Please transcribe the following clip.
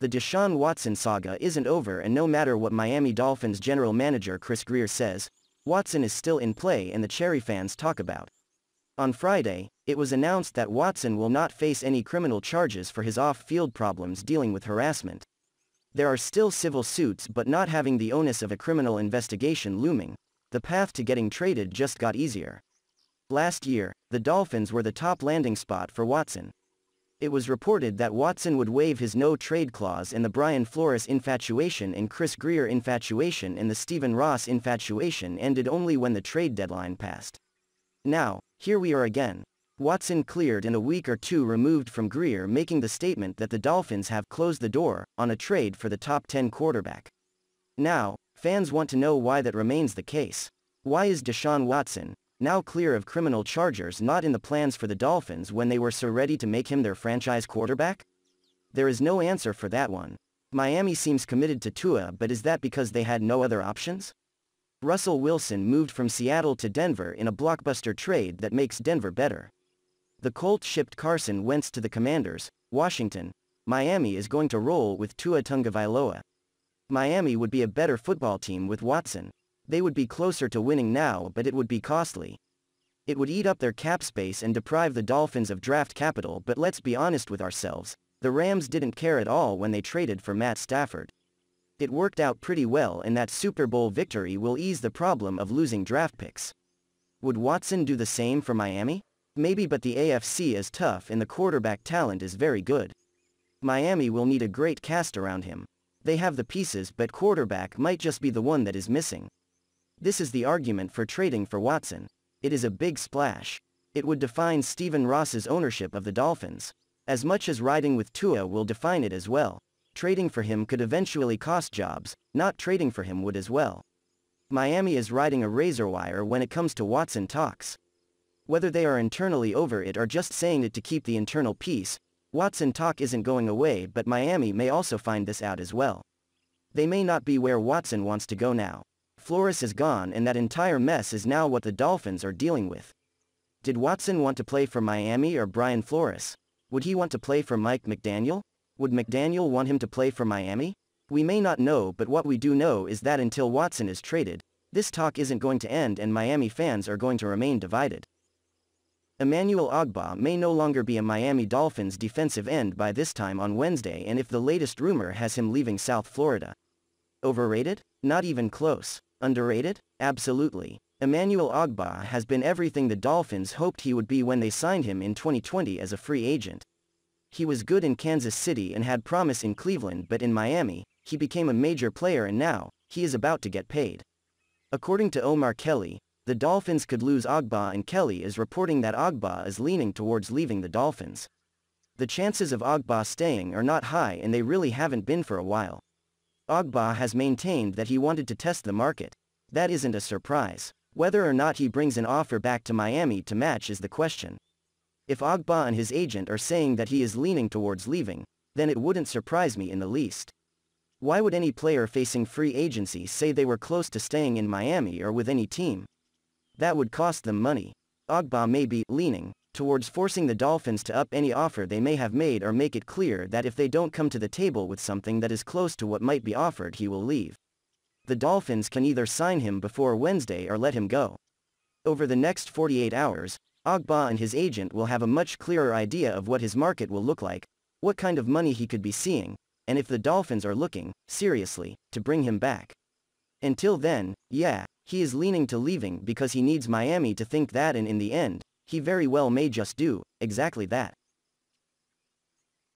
The Deshaun Watson saga isn't over and no matter what Miami Dolphins general manager Chris Grier says, Watson is still in play and the Cherry fans talk about. On Friday, it was announced that Watson will not face any criminal charges for his off-field problems dealing with harassment. There are still civil suits but not having the onus of a criminal investigation looming, the path to getting traded just got easier. Last year, the Dolphins were the top landing spot for Watson. It was reported that Watson would waive his no-trade clause and the Brian Flores infatuation and Chris Grier infatuation and the Stephen Ross infatuation ended only when the trade deadline passed. Now, here we are again. Watson cleared and a week or two removed from Grier making the statement that the Dolphins have closed the door on a trade for the top 10 quarterback. Now, fans want to know why that remains the case. Why is Deshaun Watson, now clear of criminal charges not in the plans for the Dolphins when they were so ready to make him their franchise quarterback? There is no answer for that one. Miami seems committed to Tua but is that because they had no other options? Russell Wilson moved from Seattle to Denver in a blockbuster trade that makes Denver better. The Colts shipped Carson Wentz to the Commanders, Washington. Miami is going to roll with Tua Tagovailoa. Miami would be a better football team with Watson. They would be closer to winning now but it would be costly. It would eat up their cap space and deprive the Dolphins of draft capital but let's be honest with ourselves, the Rams didn't care at all when they traded for Matt Stafford. It worked out pretty well and that Super Bowl victory will ease the problem of losing draft picks. Would Watson do the same for Miami? Maybe but the AFC is tough and the quarterback talent is very good. Miami will need a great cast around him. They have the pieces but quarterback might just be the one that is missing. This is the argument for trading for Watson. It is a big splash. It would define Stephen Ross's ownership of the Dolphins. As much as riding with Tua will define it as well. Trading for him could eventually cost jobs, not trading for him would as well. Miami is riding a razor wire when it comes to Watson talks. Whether they are internally over it or just saying it to keep the internal peace, Watson talk isn't going away but Miami may also find this out as well. They may not be where Watson wants to go now. Flores is gone and that entire mess is now what the Dolphins are dealing with. Did Watson want to play for Miami or Brian Flores? Would he want to play for Mike McDaniel? Would McDaniel want him to play for Miami? We may not know but what we do know is that until Watson is traded, this talk isn't going to end and Miami fans are going to remain divided. Emmanuel Ogbah may no longer be a Miami Dolphins defensive end by this time on Wednesday and if the latest rumor has him leaving South Florida. Overrated? Not even close. Underrated? Absolutely. Emmanuel Ogbah has been everything the Dolphins hoped he would be when they signed him in 2020 as a free agent. He was good in Kansas City and had promise in Cleveland but in Miami, he became a major player and now, he is about to get paid. According to Omar Kelly, the Dolphins could lose Ogbah and Kelly is reporting that Ogbah is leaning towards leaving the Dolphins. The chances of Ogbah staying are not high and they really haven't been for a while. Ogbah has maintained that he wanted to test the market. That isn't a surprise. Whether or not he brings an offer back to Miami to match is the question. If Ogbah and his agent are saying that he is leaning towards leaving, then it wouldn't surprise me in the least. Why would any player facing free agency say they were close to staying in Miami or with any team? That would cost them money. Ogbah may be leaning towards forcing the Dolphins to up any offer they may have made or make it clear that if they don't come to the table with something that is close to what might be offered he will leave. The Dolphins can either sign him before Wednesday or let him go. Over the next 48 hours, Ogbah and his agent will have a much clearer idea of what his market will look like, what kind of money he could be seeing, and if the Dolphins are looking, seriously, to bring him back. Until then, yeah, he is leaning to leaving because he needs Miami to think that and in the end, he very well may just do exactly that.